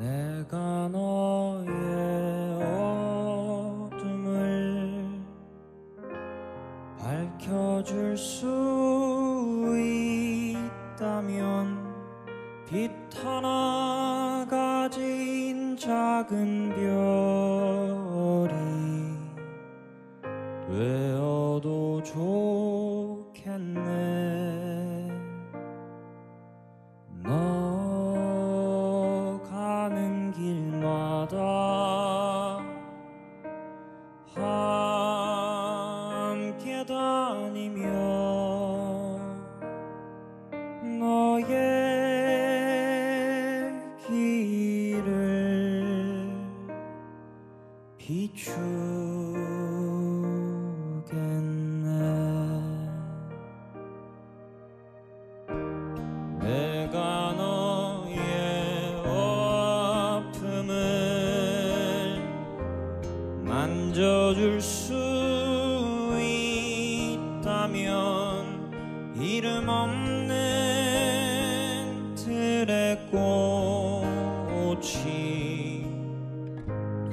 내가 너의 어둠을 밝혀줄 수 있다면 빛 하나 가진 작은 별이 되어도 좋겠네 너의 길을 비추겠네. 내가 너의 아픔을 만져줄 수 있다면 이름 없는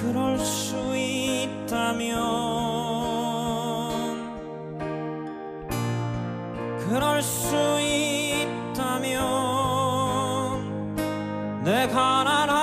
그럴 수 있다면 그럴 수 있다면 내가 나라